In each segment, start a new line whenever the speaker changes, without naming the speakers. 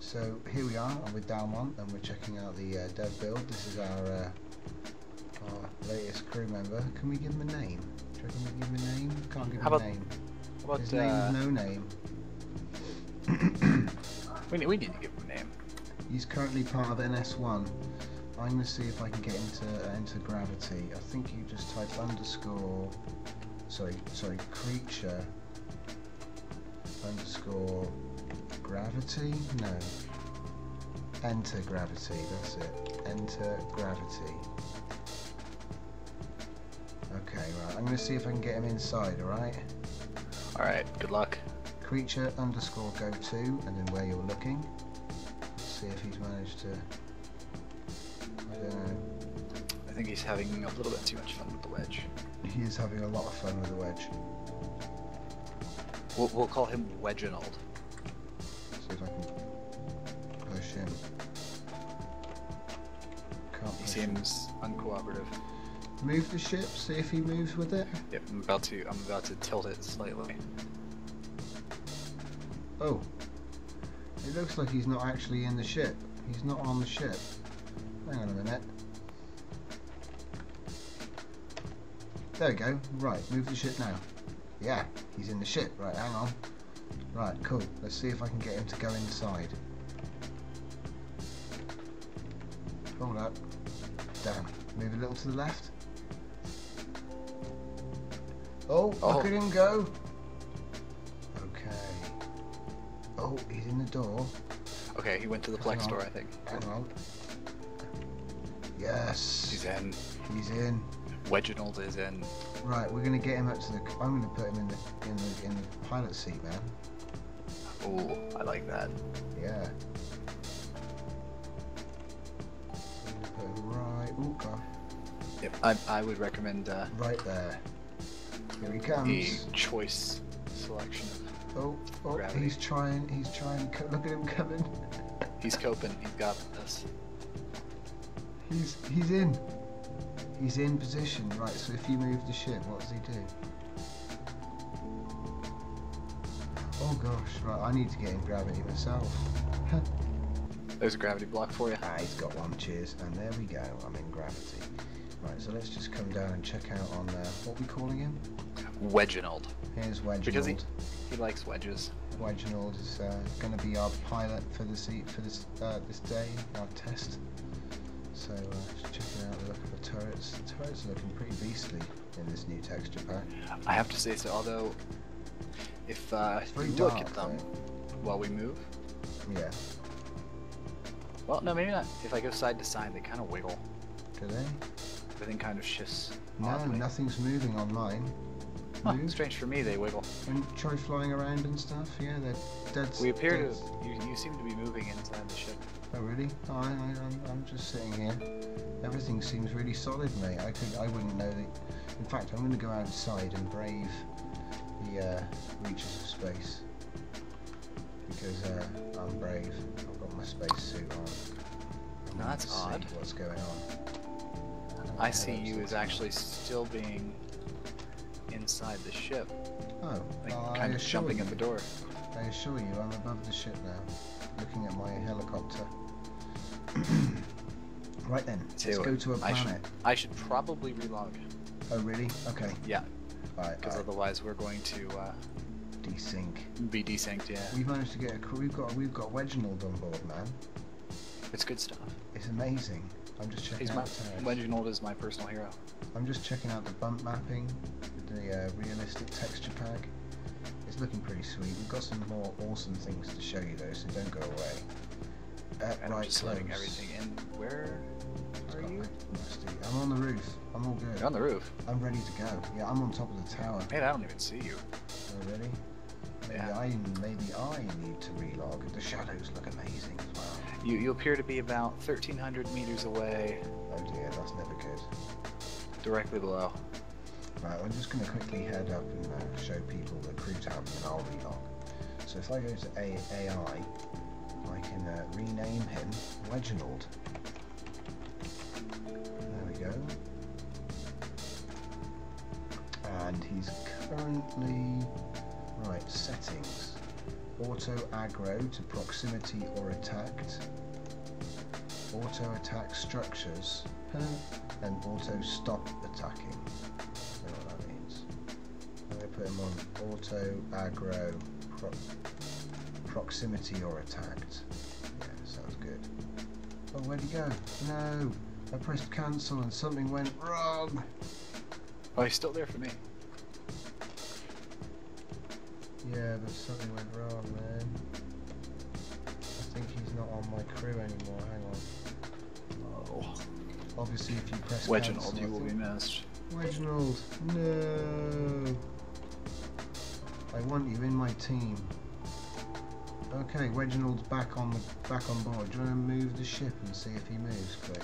So here we are, I'm with Dalmont and we're checking out the uh, dev build. This is our, uh, our latest crew member. Can we give him a name? Do you reckon we give him a name? Can't give him a name.
What
His
about,
name
uh,
is no name.
we, need, we need to give him a name.
He's currently part of NS1. I'm going to see if I can get into uh, into gravity. I think you just type underscore, sorry, sorry, creature underscore gravity. No, enter gravity. That's it. Enter gravity. Okay, right. I'm going to see if I can get him inside. All right.
Alright, good luck.
Creature underscore go to, and then where you're looking. Let's see if he's managed to. I don't know.
I think he's having a little bit too much fun with the wedge.
He is having a lot of fun with the wedge.
We'll, we'll call him Wedginald. Seems uncooperative.
Move the ship. See if he moves with it.
Yep, I'm about to I'm about to tilt it slightly.
Oh. It looks like he's not actually in the ship. He's not on the ship. Hang on a minute. There we go. Right, move the ship now. Yeah, he's in the ship. Right, hang on. Right, cool. Let's see if I can get him to go inside. Hold up. Damn. Move a little to the left. Oh, look
Oh.
at him go. Okay. Oh, he's in the door.
Okay, he went to the
Hang
Plex
on.
door, I think.
Hang on. Yes.
He's in.
He's in.
Wedginald is in.
Right, we're gonna get him up to the. I'm gonna put him in the in the in the pilot seat, man.
Oh, I like that.
Yeah. Him. Ooh, God.
Yep, I, I would recommend uh,
Right there. Here he
a
comes.
choice selection.
Oh, oh,
gravity.
he's trying. He's trying. Look at him coming.
He's coping. He's got this.
He's he's in. He's in position. Right. So if you move the ship, what does he do? Oh gosh. Right. I need to get in gravity myself.
There's a gravity block for you.
Ah, he's got one. Cheers. And there we go. I'm in gravity. Right. So let's just come down and check out on uh, what we calling him.
Wedginald.
Here's Wedginald.
Because he he likes wedges.
Wedginald is uh, going to be our pilot for this e- for this uh, this day, our test. So uh, just checking out the look of the turrets. The turrets are looking pretty beastly in this new texture pack.
I have to say so. Although, if uh,
It's
you look
dark,
at them
though.
while we move,
Yeah,
well, no, maybe not. If I go side to side, they kind of wiggle.
do they?
Everything kind of shifts.
No,
oddly.
nothing's moving on mine.
Huh,
Move.
strange for me, they wiggle.
And try flying around and stuff. Yeah, they're dead.
We appear
dead
to.
s-
You, you seem to be moving inside the ship.
Oh really? Oh, I, I, I'm, I'm just sitting here. Everything seems really solid, mate. I could, I wouldn't know that. In fact, I'm going to go outside and brave the uh, reaches of space because uh, I'm brave. Space suit on. I need
that's odd.
What's going on?
I see you as actually still being inside the ship,
Oh,
like
well, I
kind of
assure
jumping
you,
at the door.
I assure you, I'm above the ship now, looking at my helicopter. right then, let's go to a planet.
I should probably relog
Oh really? Okay.
Yeah, because
alright.
otherwise we're going to uh,
desync.
be desynced. Yeah,
We've managed to get a. We've got we've got Wedginald on board, man.
it's good stuff.
It's amazing. I'm just checking
He's
out the turrets.
Is my personal hero.
I'm just checking out the bump mapping, the uh, realistic texture pack. It's looking pretty sweet. We've got some more awesome things to show you though, so don't go away. Uh,
And I'm
right
just
close.
everything in. Where are you?
nasty- I'm on the roof. I'm all good.
You're on the roof.
I'm ready to go. Yeah, I'm on top of the tower.
Man, I don't even see you.
Oh, ready? Maybe
Yeah.
I maybe I need to relog. The shadows look amazing as well.
You you appear to be about 1,300 meters away,
Oh dear, that's never good.
directly below.
Right, I'm just going to quickly head up and uh, show people the crew tab and I'll relog. So if I go to A- AI, I can uh, rename him Wedginald. There we go. And he's currently... Right, settings. auto aggro to proximity or attacked, auto attack structures, and auto stop attacking. I don't know what that means. I'm going to put him on auto aggro pro proximity or attacked. Yeah, sounds good. Oh, where'd he go? No! I pressed cancel and something went wrong!
Oh, he's still there for me.
Yeah, but something went wrong, man. I think he's not on my crew anymore. Hang on.
Oh.
Obviously, if you press
Wedginald,
cancel,
you will be missed.
Wedginald, no. I want you in my team. Okay, Wedginald's back on the back on board. Do you want to move the ship and see if he moves quick?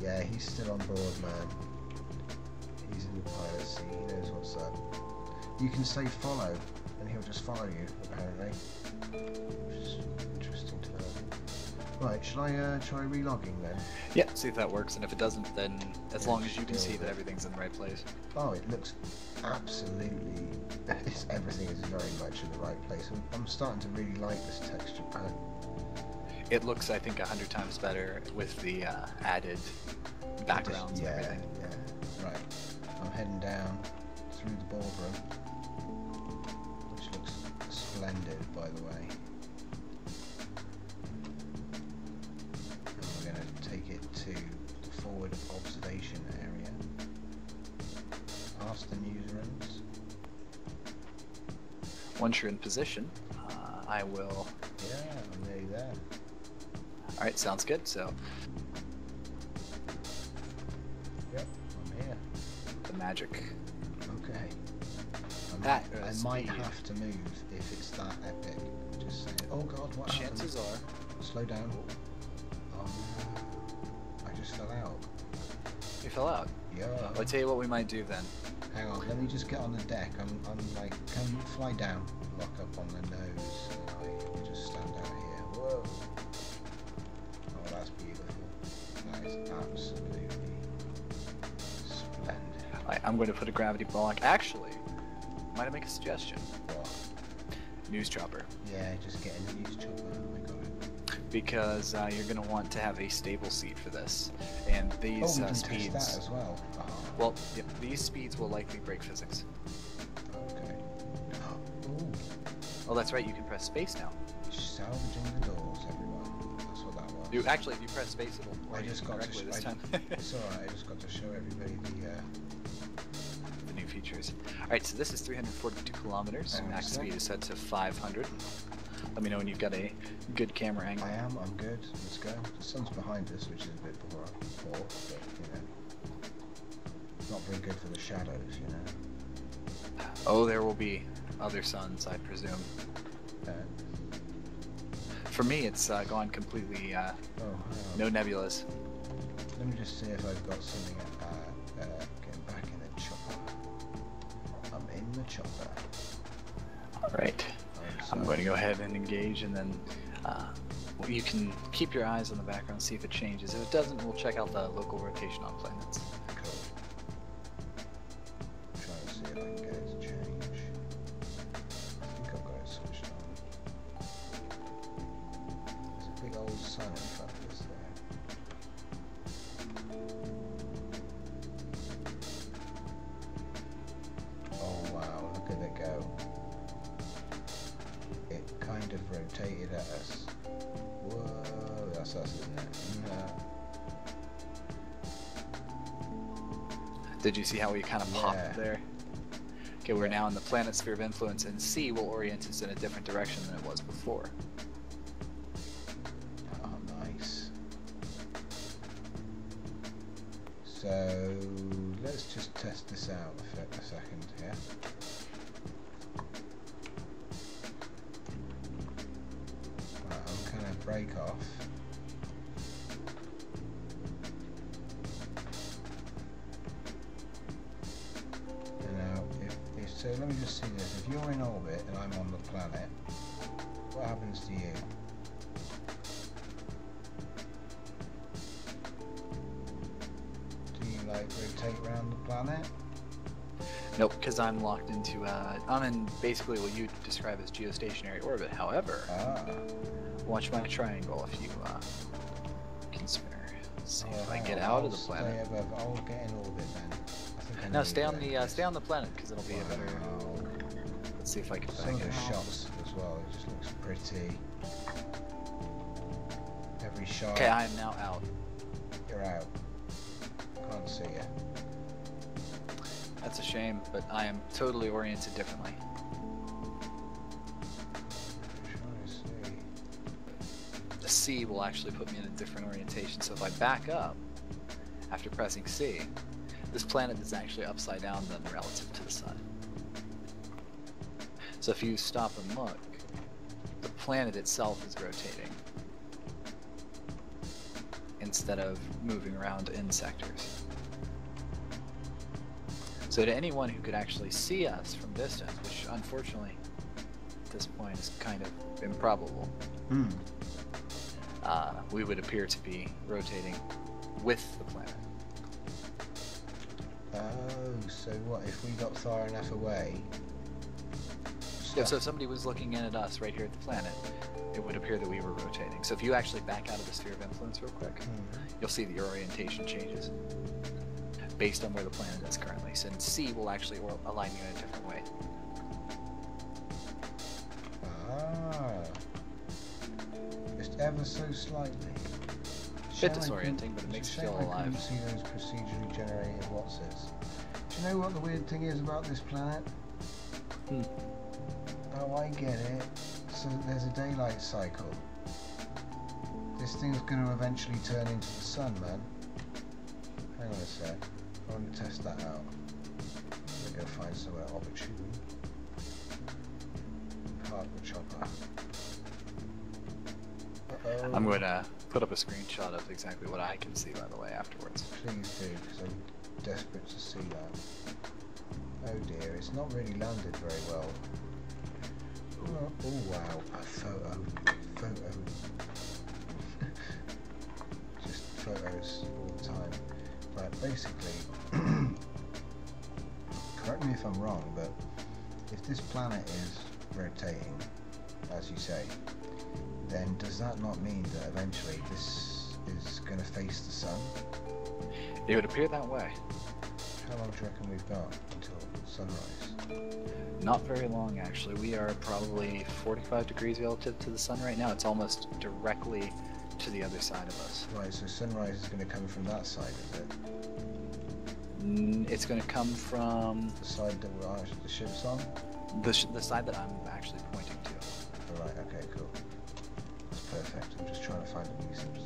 Yeah, he's still on board, man. He's in the pilot seat. He knows what's up. You can say follow, and he'll just follow you. Apparently, which is interesting to know. Right, shall I uh, try relogging then?
Yeah, see if that works, and if it doesn't, then as
Yeah,
long as you can
still
see that everything's in the right place.
Oh, it looks absolutely. It's, everything is very much in the right place. I'm, I'm starting to really like this texture palette.
It looks, I think, a hundred times better with the uh, added backgrounds
yeah,
and everything.
yeah. Right. I'm heading down through the boardroom, which looks splendid, by the way. And we're going to take it to the forward observation area, past the newsrooms.
Once you're in position, uh, I will.
Yeah, I'm nearly there.
All right, sounds good. So
Yep, I'm here.
the magic. That
might, I might have to move if it's that epic. Just saying. Oh god, what
Chances
happened?
are
Slow down. Oh, no. I just fell out.
you fell out.
Yeah.
I'll tell you what we might do then.
Hang on, let me just get on the deck. I'm, I'm like, can you fly down? Lock up on the nose. And I just stand out here. Whoa. Oh, that's beautiful. That is absolutely splendid.
I, I'm going to put a gravity block. Actually, might I make a suggestion?
What?
News chopper.
Yeah, just get the news chopper. Oh my god.
because uh, you're going to want to have a stable seat for this, and
Oh,
these
we
uh,
can
speeds.
test that as well. Oh,
Well, these speeds will likely break physics.
okay. Ooh,
Oh, that's right. You can press space now.
salvaging the doors, everyone. That's what that was.
You actually, if you press space, it'll
I just got to. Sh- I,
time.
it's alright. I just got to show everybody the. Uh,
features. All right, so this is 342 kilometers. Max speed is set to 500. Let me know when you've got a good camera angle.
I am. I'm good. Let's go. The sun's behind us, which is a bit poor, poor but you know, not very good for the shadows, you know.
Oh, there will be other suns, I presume.
Uh,
For me, it's uh, gone completely uh,
oh,
no nebulas.
Let me just see if I've got something. Uh, uh, getting back in the chopper. In the chopper.
All right. I'm going to go ahead and engage, and then uh, you can keep your eyes on the background, see if it changes. If it doesn't, we'll check out the local rotation on planets.
Cool. Trying to see if I can get it to change. I think I've got it switched on. There's a big old sun in front of us
Did you see how we kind of
Yeah.
popped there? Okay, we're now in the planet sphere of influence, and C will orient us in a different direction than it was before.
Oh, nice. So let's just test this out for a second here. Right, I'm gonna break off. So, let me just see this. If you're in orbit and I'm on the planet, what happens to you? Do you like rotate around the planet?
Nope, because I'm locked into, uh, I'm in basically what you describe as geostationary orbit. However,
Ah.
watch my triangle if you, uh, can spare. See
Oh,
if I
hang
get
on,
out
I'll
of the planet.
Stay above, I'll get in orbit then. I think I
No, stay on the, uh, stay on the planet, because it'll be a better, let's see if I can
Some
back
of
it
the
out.
shots as well, it just looks pretty. Every shot,
Okay, I am now out.
you're out. Can't see you.
That's a shame, but I am totally oriented differently.
I'm trying to see.
The C will actually put me in a different orientation, so if I back up after pressing C, this planet is actually upside down then relative to the sun. So if you stop and look, the planet itself is rotating instead of moving around in sectors. So to anyone who could actually see us from distance, which unfortunately at this point is kind of improbable,
Hmm.
uh, we would appear to be rotating with the planet.
Oh, so what if we got far enough away?
Yeah, so if somebody was looking in at us right here at the planet, it would appear that we were rotating. So if you actually back out of the sphere of influence real quick,
Hmm.
you'll see that your orientation changes based on where the planet is currently. So C will actually align you in a different way.
Ah. Just ever so slightly.
Bit disorienting, but it makes you feel alive.
see those procedurally generated whatsits. Do you know what the weird thing is about this planet?
Hmm.
Oh, I get it. So there's a daylight cycle. This thing's going to eventually turn into the sun, man. Hang on a sec. I want to test that out. I'm going to go find somewhere opportune. Park the chopper. Uh-oh.
I'm going to put up a screenshot of exactly what I can see, by the way, afterwards.
Please do, because I'm desperate to see that. Oh dear, it's not really landed very well. Oh, oh wow, a photo. Photo. Just photos all the time. Right, basically, correct me if I'm wrong, but if this planet is rotating, as you say, then does that not mean that eventually this is going to face the sun?
It would appear that way.
How long do you reckon we've got until sunrise?
Not very long, actually. We are probably 45 degrees relative to the sun right now. It's almost directly to the other side of us.
Right, so sunrise is going to come from that side, of it?
Mm, It's going to come from
The side that we're, the ship's on?
the, sh- the side that I'm
find decent position.